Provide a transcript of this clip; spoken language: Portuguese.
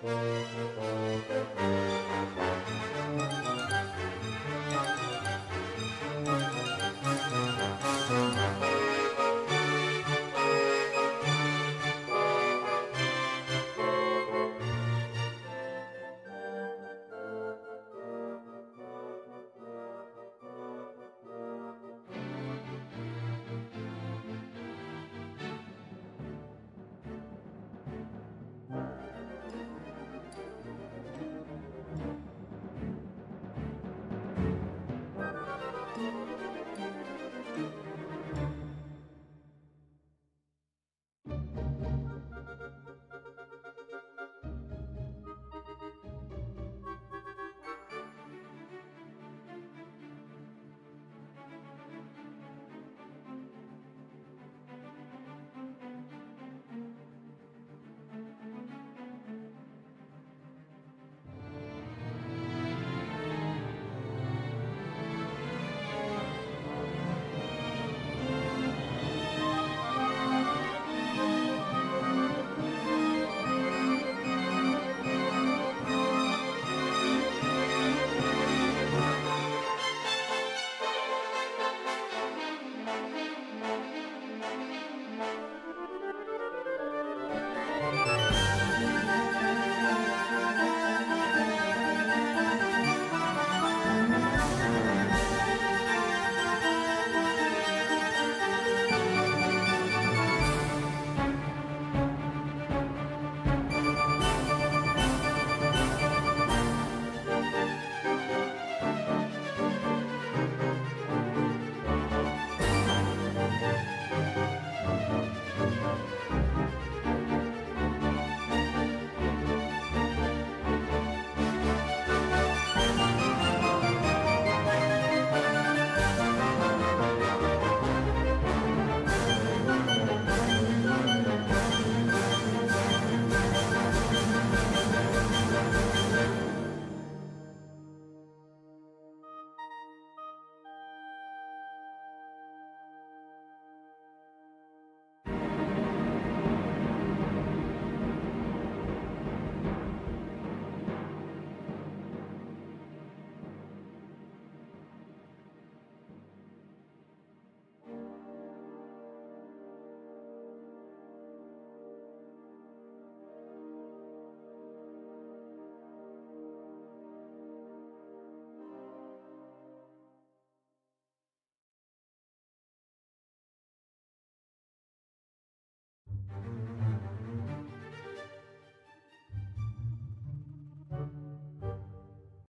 Música